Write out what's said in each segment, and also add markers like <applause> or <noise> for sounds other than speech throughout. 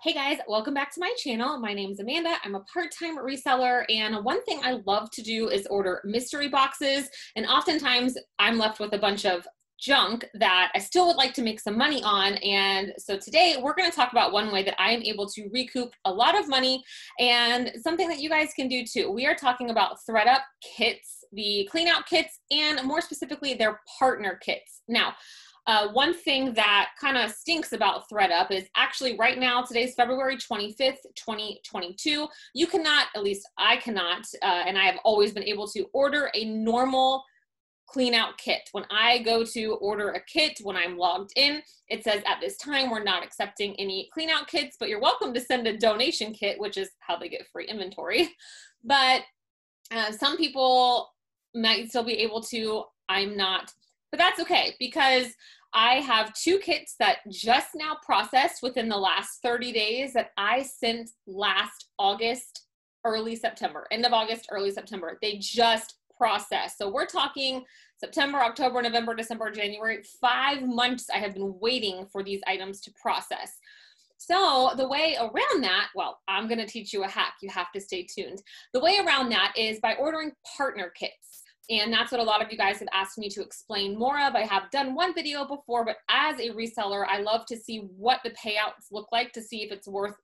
Hey guys, welcome back to my channel. My name is Amanda. I'm a part-time reseller and one thing I love to do is order mystery boxes and oftentimes I'm left with a bunch of junk that I still would like to make some money on and so today we're going to talk about one way that I am able to recoup a lot of money and something that you guys can do too. We are talking about thredUP kits, the clean out kits and more specifically their partner kits. Now uh, one thing that kind of stinks about thredUP is actually right now, today's February 25th, 2022. You cannot, at least I cannot, uh, and I have always been able to order a normal clean out kit. When I go to order a kit, when I'm logged in, it says at this time we're not accepting any clean out kits, but you're welcome to send a donation kit, which is how they get free inventory. <laughs> But uh, some people might still be able to. I'm not, but that's okay because I have two kits that just now processed within the last 30 days that I sent last August, early September, end of August, early September. They just processed. So we're talking September, October, November, December, January, five months I have been waiting for these items to process. So the way around that, well, I'm going to teach you a hack. You have to stay tuned. The way around that is by ordering partner kits. And that's what a lot of you guys have asked me to explain more of. I have done one video before, but as a reseller, I love to see what the payouts look like to see if it's worth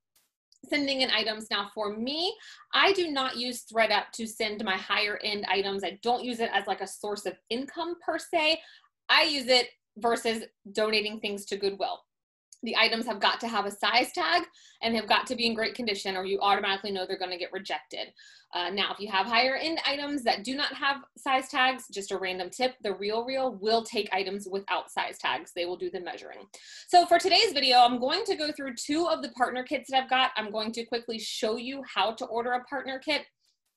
sending in items. Now for me, I do not use thredUP to send my higher end items. I don't use it as like a source of income per se. I use it versus donating things to Goodwill the items have got to have a size tag and have got to be in great condition or you automatically know they're going to get rejected. Uh, now, if you have higher end items that do not have size tags, just a random tip, the Real Real will take items without size tags. They will do the measuring. So for today's video, I'm going to go through two of the partner kits that I've got. I'm going to quickly show you how to order a partner kit.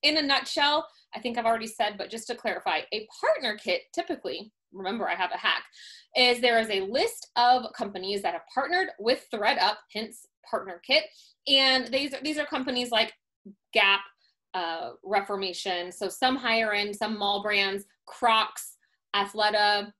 In a nutshell, I think I've already said, but just to clarify, a partner kit typically remember I have a hack, is there is a list of companies that have partnered with thredUP, hence partner kit. And these are, these are companies like Gap, uh, Reformation, so some higher end, some mall brands, Crocs, Athleta,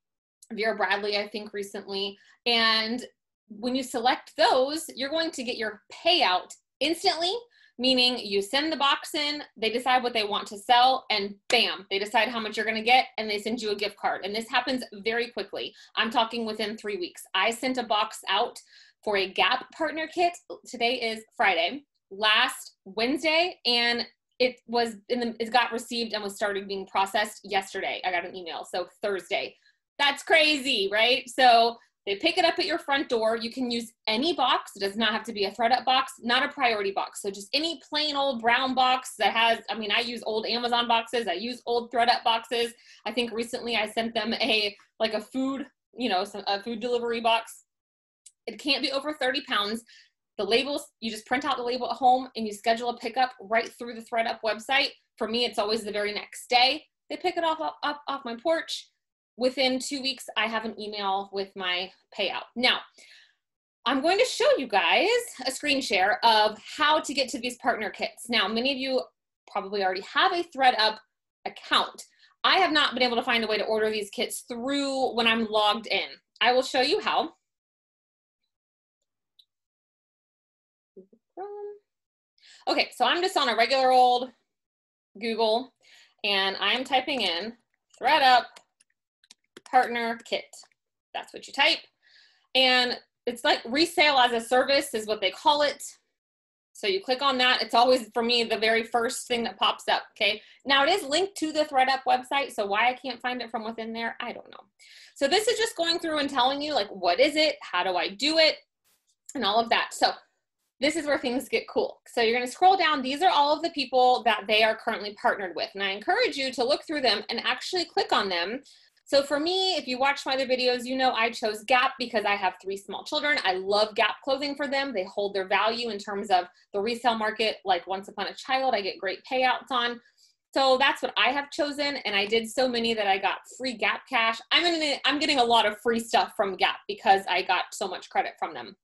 Vera Bradley, I think recently. And when you select those, you're going to get your payout instantly meaning you send the box in, they decide what they want to sell, and bam, they decide how much you're gonna get, and they send you a gift card. And this happens very quickly. I'm talking within three weeks. I sent a box out for a Gap partner kit. Today is Friday, last Wednesday, and it was in the it got received and was started being processed yesterday. I got an email, so Thursday. That's crazy, right? So they pick it up at your front door. You can use any box. It does not have to be a thredUP box, not a priority box. So just any plain old brown box that has, I mean, I use old Amazon boxes. I use old thredUP boxes. I think recently I sent them a, like a food, you know, some, a food delivery box. It can't be over 30 pounds. The labels, you just print out the label at home and you schedule a pickup right through the thredUP website. For me, it's always the very next day. They pick it off, up off my porch within two weeks, I have an email with my payout. Now, I'm going to show you guys a screen share of how to get to these partner kits. Now, many of you probably already have a thredUP account. I have not been able to find a way to order these kits through when I'm logged in. I will show you how. Okay, so I'm just on a regular old Google and I'm typing in thredUP partner kit. That's what you type. And it's like resale as a service is what they call it. So you click on that. It's always, for me, the very first thing that pops up, okay? Now it is linked to the thredUP website, so why I can't find it from within there, I don't know. So this is just going through and telling you, like, what is it? How do I do it? And all of that. So this is where things get cool. So you're gonna scroll down. These are all of the people that they are currently partnered with. And I encourage you to look through them and actually click on them so for me, if you watch my other videos, you know I chose Gap because I have three small children. I love Gap clothing for them. They hold their value in terms of the resale market. Like Once Upon a Child, I get great payouts on. So that's what I have chosen, and I did so many that I got free Gap cash. I'm gonna, I'm getting a lot of free stuff from Gap because I got so much credit from them.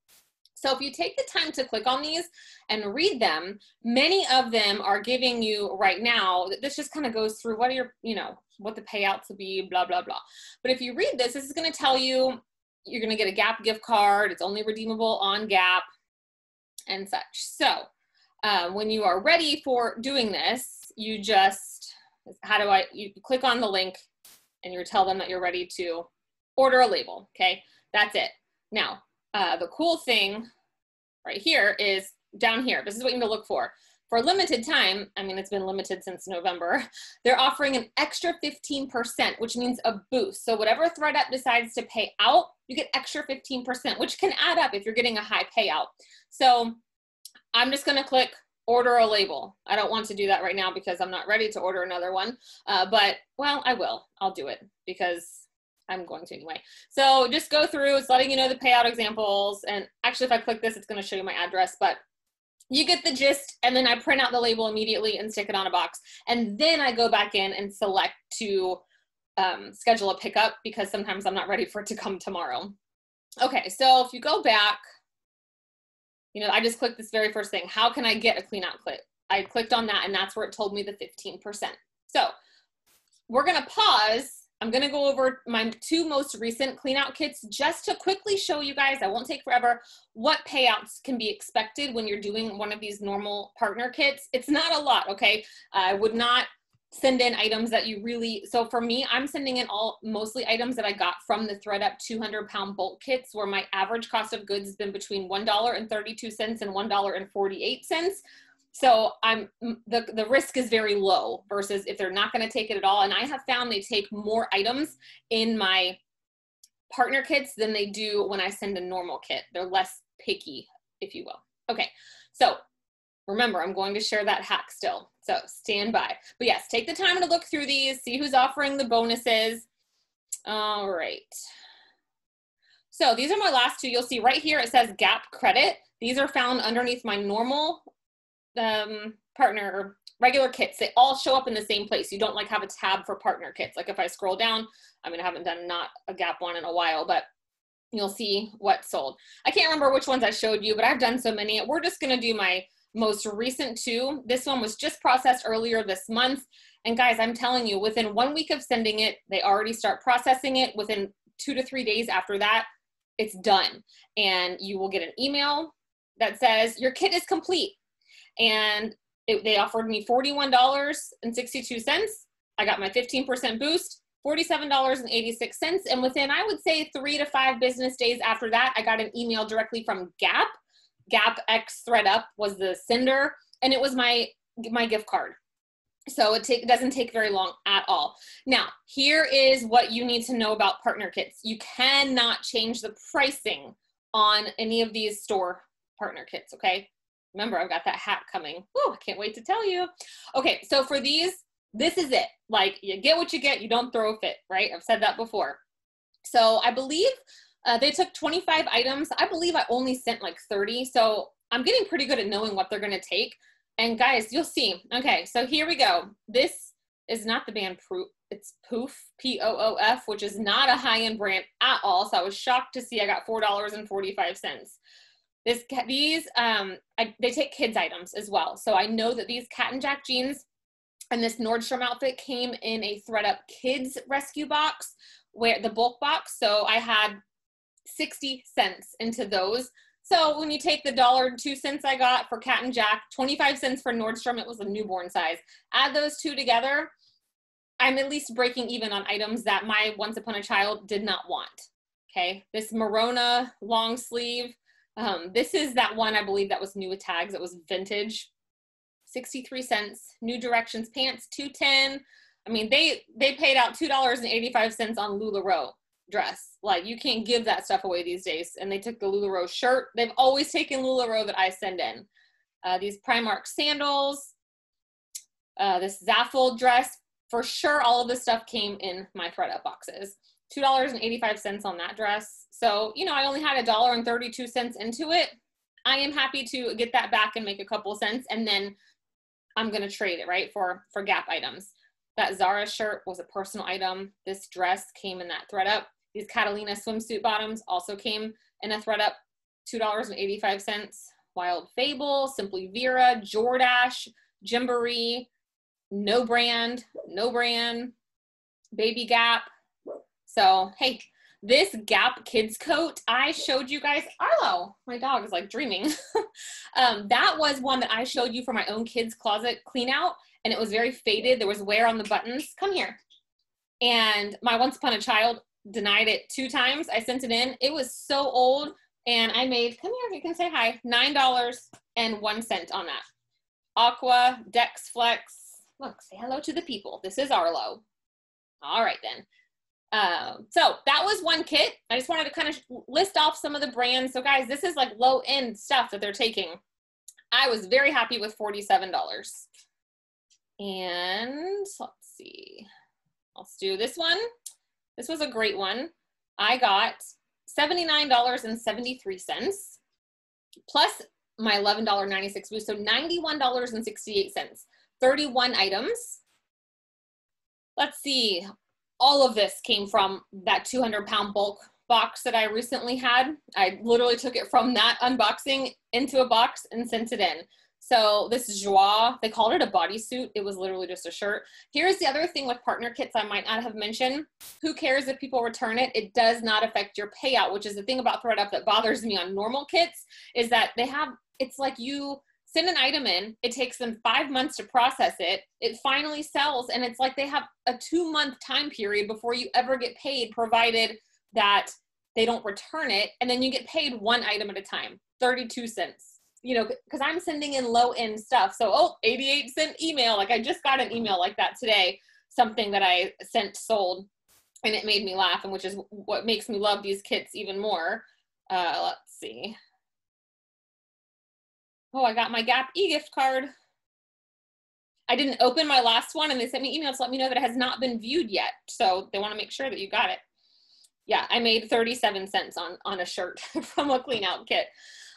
So if you take the time to click on these and read them, many of them are giving you right now, this just kind of goes through what are your, you know, what the payouts will be, blah, blah, blah. But if you read this, this is going to tell you you're going to get a Gap gift card. It's only redeemable on Gap. and such. So uh, when you are ready for doing this, you just, how do I, you click on the link and you tell them that you're ready to order a label, okay? That's it. Now, uh, the cool thing right here is down here. This is what you need to look for. For limited time, I mean, it's been limited since November, <laughs> they're offering an extra 15%, which means a boost. So whatever ThredUp decides to pay out, you get extra 15%, which can add up if you're getting a high payout. So I'm just gonna click order a label. I don't want to do that right now because I'm not ready to order another one. Uh, but, well, I will. I'll do it because I'm going to anyway. So just go through, it's letting you know the payout examples. And actually, if I click this, it's going to show you my address, but you get the gist. And then I print out the label immediately and stick it on a box. And then I go back in and select to um, schedule a pickup because sometimes I'm not ready for it to come tomorrow. Okay, so if you go back, you know, I just clicked this very first thing. How can I get a clean out clip? I clicked on that and that's where it told me the 15%. So we're gonna pause I'm gonna go over my two most recent clean out kits just to quickly show you guys, I won't take forever, what payouts can be expected when you're doing one of these normal partner kits. It's not a lot, okay? I would not send in items that you really, so for me, I'm sending in all mostly items that I got from the ThredUp 200 pound bulk kits where my average cost of goods has been between $1.32 and $1.48. So I'm the the risk is very low versus if they're not going to take it at all. And I have found they take more items in my partner kits than they do when I send a normal kit. They're less picky, if you will. Okay, so remember, I'm going to share that hack still. So stand by. But yes, take the time to look through these, see who's offering the bonuses. All right. So these are my last two. You'll see right here it says Gap Credit. These are found underneath my normal um, partner regular kits, they all show up in the same place. You don't like have a tab for partner kits. Like if I scroll down, I mean, I haven't done not a Gap one in a while, but you'll see what's sold. I can't remember which ones I showed you, but I've done so many. We're just gonna do my most recent two. This one was just processed earlier this month. And guys, I'm telling you, within one week of sending it, they already start processing it. Within two to three days after that, it's done. And you will get an email that says, your kit is complete and it, they offered me $41.62. I got my 15% boost, $47.86. And within, I would say, three to five business days after that, I got an email directly from Gap. Gap X ThredUp was the sender, and it was my my gift card. So it, take, it doesn't take very long at all. Now, here is what you need to know about partner kits. You cannot change the pricing on any of these store partner kits, okay? Remember, I've got that hat coming. Woo, I can't wait to tell you. Okay, so for these, this is it. Like, you get what you get, you don't throw a fit, right? I've said that before. So I believe uh, they took 25 items. I believe I only sent like 30. So I'm getting pretty good at knowing what they're going to take. And guys, you'll see. Okay, so here we go. This is not the band Proof. It's Poof, P O O F, which is not a high end brand at all. So I was shocked to see I got $4.45. This these um I, they take kids items as well. So I know that these Cat and Jack jeans and this Nordstrom outfit came in a thredUP kids rescue box where the bulk box. So I had 60 cents into those. So when you take the dollar and two cents I got for Cat and Jack, 25 cents for Nordstrom, it was a newborn size. Add those two together, I'm at least breaking even on items that my Once Upon a Child did not want. Okay, this Merona long sleeve, um, this is that one I believe that was new with tags. It was vintage, 63 cents. New Directions pants, 210. I mean, they they paid out two dollars and 85 cents on Lularoe dress. Like you can't give that stuff away these days. And they took the Lularoe shirt. They've always taken Lularoe that I send in. Uh, these Primark sandals, uh, this Zaful dress. For sure, all of this stuff came in my thredUP boxes. $2.85 on that dress. So, you know, I only had a dollar and 32 cents into it. I am happy to get that back and make a couple cents and then I'm going to trade it, right? For for Gap items. That Zara shirt was a personal item. This dress came in that thredUP. These Catalina swimsuit bottoms also came in a thredUP, $2.85. Wild Fable, Simply Vera, Jordache, Gymboree, No Brand, No Brand, Baby Gap, so, hey, this Gap Kids coat I showed you guys. Arlo, my dog is like dreaming. <laughs> Um, that was one that I showed you for my own kids' closet clean out, and it was very faded. There was wear on the buttons. Come here. And my Once Upon a Child denied it two times. I sent it in. It was so old, and I made, come here, you can say hi, $9.01 on that. Aqua, Dex Flex. Look, say hello to the people. This is Arlo. All right, then. Um, so that was one kit. I just wanted to kind of list off some of the brands. So guys, this is like low end stuff that they're taking. I was very happy with $47. And let's see, let's do this one. This was a great one. I got $79.73 plus my $11.96 boost. So $91.68, 31 items. Let's see, all of this came from that 200 pound bulk box that I recently had. I literally took it from that unboxing into a box and sent it in. So this Joie, they called it a bodysuit. It was literally just a shirt. Here's the other thing with partner kits I might not have mentioned. Who cares if people return it? It does not affect your payout, which is the thing about ThredUp that bothers me on normal kits is that they have, it's like you send an item in, it takes them five months to process it, it finally sells, and it's like they have a two month time period before you ever get paid, provided that they don't return it, and then you get paid one item at a time, 32 cents. You know, because I'm sending in low end stuff. So, oh, 88 cent email. Like I just got an email like that today, something that I sent sold, and it made me laugh, and which is what makes me love these kits even more. Uh, let's see. Oh, I got my Gap e-gift card. I didn't open my last one and they sent me emails to let me know that it has not been viewed yet. So they want to make sure that you got it. Yeah, I made 37 cents on, on a shirt <laughs> from a clean out kit.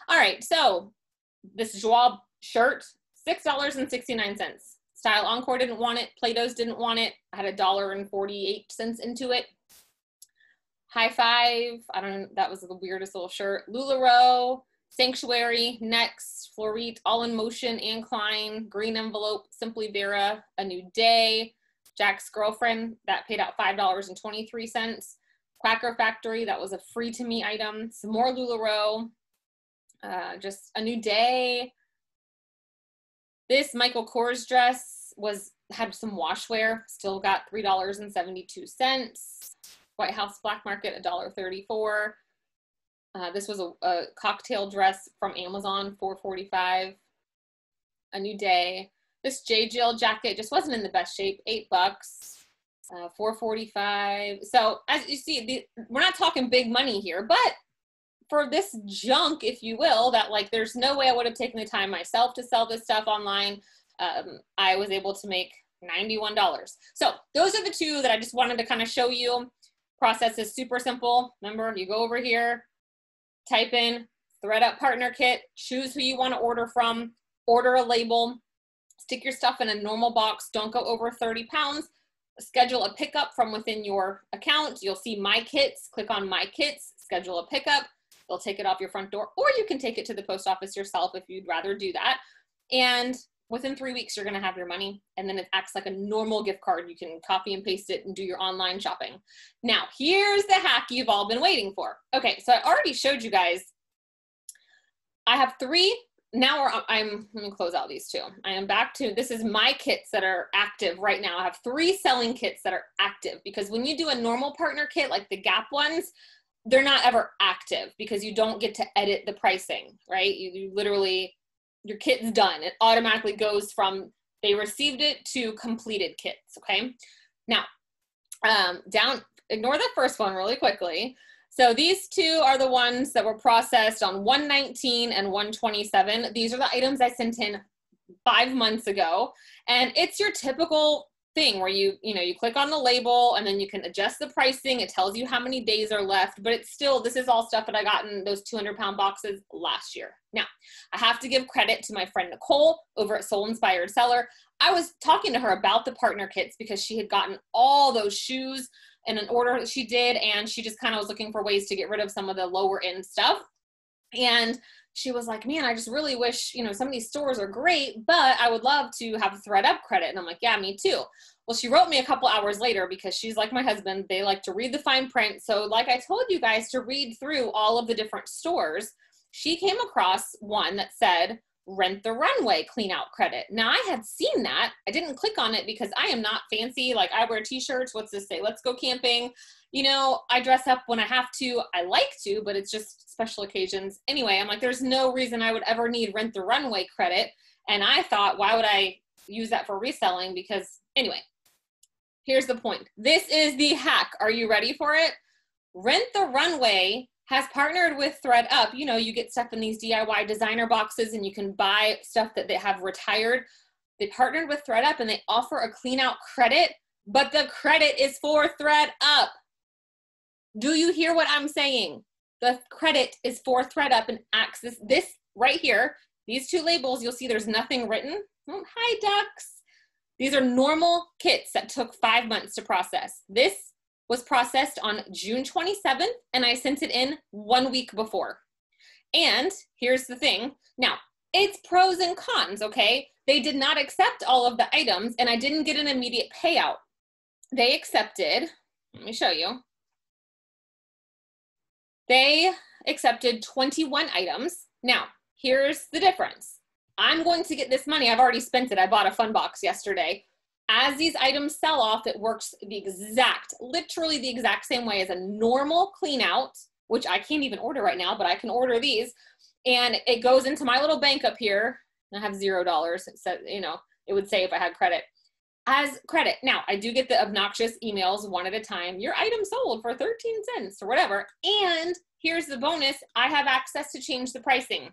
All right, so this Joie shirt, $6.69. Style Encore didn't want it. Plato's didn't want it. I had a dollar and 48 cents into it. High Five, I don't know, that was the weirdest little shirt. LuLaRoe, Sanctuary, Next, Florite, All in Motion, Klein, Green Envelope, Simply Vera, A New Day, Jack's Girlfriend, that paid out $5.23. Quacker Factory, that was a free to me item. Some more LuLaRoe, uh, just A New Day. This Michael Kors dress was had some washwear, still got $3.72. White House Black Market, $1.34. Uh, this was a, a, cocktail dress from Amazon, 445. A new day. This J. Jill jacket just wasn't in the best shape, eight bucks, uh, 445. So as you see, the, we're not talking big money here, but for this junk, if you will, that like there's no way I would have taken the time myself to sell this stuff online. Um, I was able to make $91. So those are the two that I just wanted to kind of show you. Process is super simple. Remember, you go over here, type in ThredUp Partner Kit, choose who you want to order from, order a label, stick your stuff in a normal box, don't go over 30 pounds, schedule a pickup from within your account. You'll see My Kits, click on My Kits, schedule a pickup. They'll take it off your front door, or you can take it to the post office yourself if you'd rather do that. And within three weeks, you're going to have your money. And then it acts like a normal gift card. You can copy and paste it and do your online shopping. Now, here's the hack you've all been waiting for. Okay, so I already showed you guys. I have three. Now I'm, let me close out these two. I am back to, this is my kits that are active right now. I have three selling kits that are active because when you do a normal partner kit, like the Gap ones, they're not ever active because you don't get to edit the pricing, right? You, you literally your kit's done. It automatically goes from they received it to completed kits, okay? Now, um, down, ignore the first one really quickly. So these two are the ones that were processed on 119 and 127. These are the items I sent in five months ago. And it's your typical thing where you you know you click on the label and then you can adjust the pricing. It tells you how many days are left but it's still this is all stuff that i got in those 200 pound boxes last year. Now i have to give credit to my friend nicole over at soul inspired seller. I was talking to her about the partner kits because she had gotten all those shoes in an order that she did and she just kind of was looking for ways to get rid of some of the lower end stuff. And she was like, man, I just really wish, you know, some of these stores are great, but I would love to have a thredUP credit. And I'm like, yeah, me too. Well, she wrote me a couple hours later because she's like my husband. They like to read the fine print. So, like I told you guys to read through all of the different stores, she came across one that said rent the runway clean out credit. Now I had seen that. I didn't click on it because I am not fancy. Like I wear t-shirts. What's this say? Let's go camping. You know, I dress up when I have to. I like to, but it's just special occasions. Anyway, I'm like, there's no reason I would ever need rent the runway credit. And I thought, why would I use that for reselling? Because anyway, here's the point. This is the hack. Are you ready for it? Rent the runway has partnered with thredUP. You know, you get stuff in these DIY designer boxes and you can buy stuff that they have retired. They partnered with thredUP and they offer a clean out credit, but the credit is for thredUP. Do you hear what I'm saying? The credit is for thredUP and access this right here. These two labels, you'll see there's nothing written. Oh, hi, ducks. These are normal kits that took five months to process. This was processed on June 27th, and I sent it in one week before. And here's the thing now, it's pros and cons, okay? They did not accept all of the items, and I didn't get an immediate payout. They accepted, let me show you. They accepted 21 items. Now, here's the difference. I'm going to get this money. I've already spent it. I bought a fun box yesterday as these items sell off, it works the exact, literally the exact same way as a normal clean out, which I can't even order right now, but I can order these. And it goes into my little bank up here. I have zero dollars. Said, you know, it would say if I had credit as credit. Now, I do get the obnoxious emails one at a time. Your item sold for 13 cents or whatever. And here's the bonus I have access to change the pricing,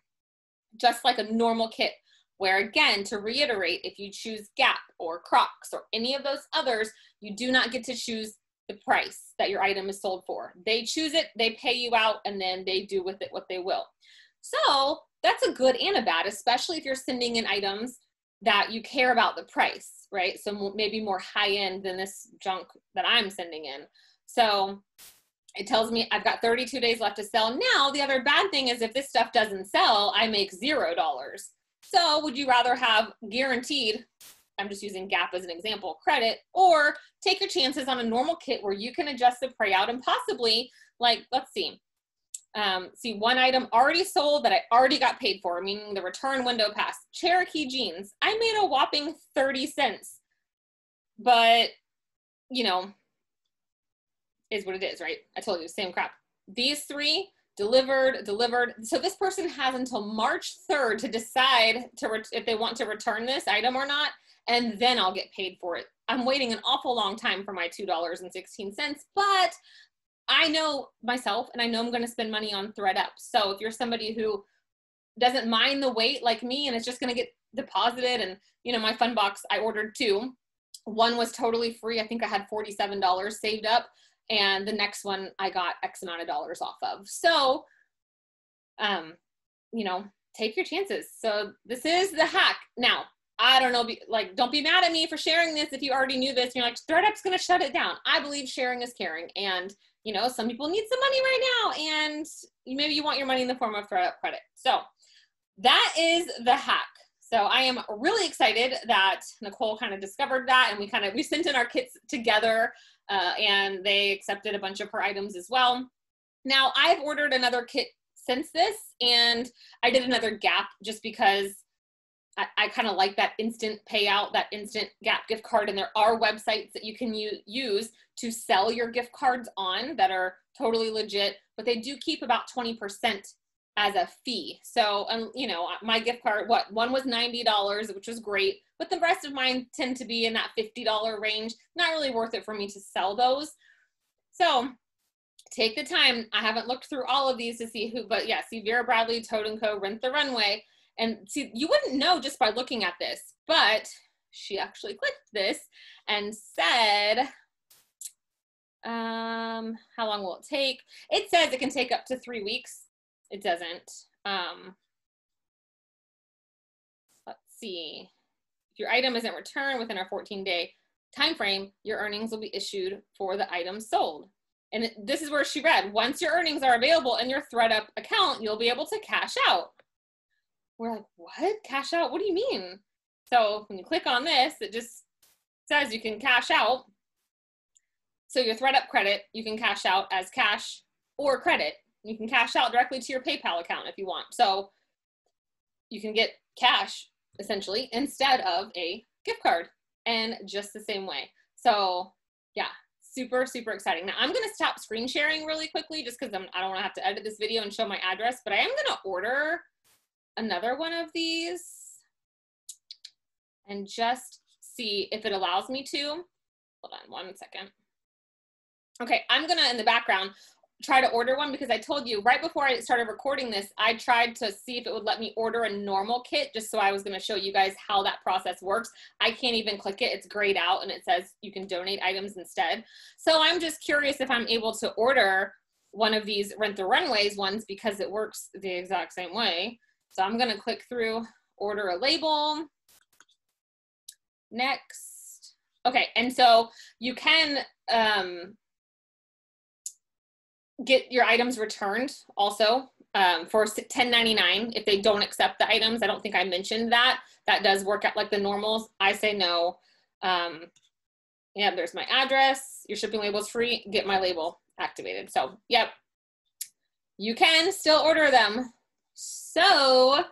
just like a normal kit where again, to reiterate, if you choose Gap or Crocs or any of those others, you do not get to choose the price that your item is sold for. They choose it, they pay you out, and then they do with it what they will. So that's a good and a bad, especially if you're sending in items that you care about the price, right? So maybe more high end than this junk that I'm sending in. So it tells me I've got 32 days left to sell. Now, the other bad thing is if this stuff doesn't sell, I make zero dollars. So would you rather have guaranteed, I'm just using Gap as an example, credit, or take your chances on a normal kit where you can adjust the payout and possibly, like, let's see, um, see one item already sold that I already got paid for, meaning the return window passed. Cherokee jeans. I made a whopping 30 cents, but you know, is what it is, right? I told you, the same crap. These three, delivered, delivered. So this person has until March 3rd to decide to if they want to return this item or not, and then I'll get paid for it. I'm waiting an awful long time for my $2.16, but I know myself and I know I'm going to spend money on thredUP. So if you're somebody who doesn't mind the wait like me and it's just going to get deposited and you know my fun box I ordered two. One was totally free. I think I had $47 saved up and the next one I got X amount of dollars off of. So, um, you know, take your chances. So this is the hack. Now, I don't know, like, don't be mad at me for sharing this if you already knew this. You're like, thredUP's going to shut it down. I believe sharing is caring. And, you know, some people need some money right now, and maybe you want your money in the form of credit. So that is the hack. So I am really excited that Nicole kind of discovered that, and we kind of we sent in our kits together uh, and they accepted a bunch of her items as well. Now, I've ordered another kit since this, and I did another Gap just because I, I kind of like that instant payout, that instant Gap gift card. And there are websites that you can use to sell your gift cards on that are totally legit, but they do keep about 20% as a fee. So, um, you know, my gift card, what one was $90, which was great, but the rest of mine tend to be in that $50 range. Not really worth it for me to sell those. So, take the time. I haven't looked through all of these to see who, but yeah, see Vera Bradley, Toad and Co, Rent the Runway. And see, you wouldn't know just by looking at this, but she actually clicked this and said, um, how long will it take? It says it can take up to three weeks it doesn't. Um, let's see. If your item isn't returned within our 14 day time frame, your earnings will be issued for the item sold. And this is where she read, once your earnings are available in your thredUP account, you'll be able to cash out. We're like, what? Cash out? What do you mean? So when you click on this, it just says you can cash out. So your thredUP credit, you can cash out as cash or credit You can cash out directly to your PayPal account if you want. So you can get cash essentially instead of a gift card and just the same way. So yeah, super, super exciting. Now I'm going to stop screen sharing really quickly just because I don't want to have to edit this video and show my address, but I am going to order another one of these and just see if it allows me to. Hold on one second. Okay, I'm gonna, in the background, try to order one because I told you right before I started recording this, I tried to see if it would let me order a normal kit just so I was going to show you guys how that process works. I can't even click it. It's grayed out and it says you can donate items instead. So I'm just curious if I'm able to order one of these Rent the Runways ones because it works the exact same way. So I'm going to click through order a label. Next. Okay, and so you can um, get your items returned also um, for 1099 if they don't accept the items. I don't think I mentioned that. That does work out like the normals. I say no. Um, yeah, there's my address. Your shipping label is free. Get my label activated. So, yep, you can still order them. So,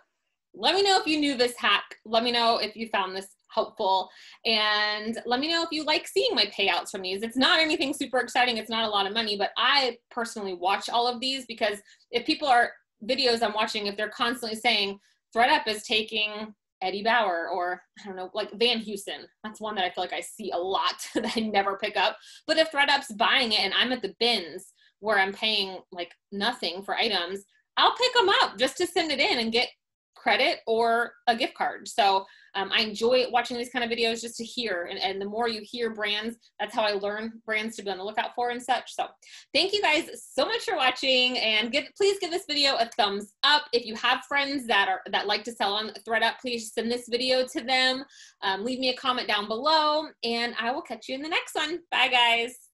let me know if you knew this hack. Let me know if you found this helpful. And let me know if you like seeing my payouts from these. It's not anything super exciting, it's not a lot of money, but I personally watch all of these because if people are videos I'm watching, if they're constantly saying ThredUp is taking Eddie Bauer or I don't know, like Van Heusen. That's one that I feel like I see a lot <laughs> that I never pick up. But if ThredUp's buying it and I'm at the bins where I'm paying like nothing for items, I'll pick them up just to send it in and get credit or a gift card. So um, I enjoy watching these kind of videos just to hear. And, and the more you hear brands, that's how I learn brands to be on the lookout for and such. So thank you guys so much for watching and give, please give this video a thumbs up. If you have friends that are that like to sell on ThredUp, please send this video to them. Um, leave me a comment down below and I will catch you in the next one. Bye guys.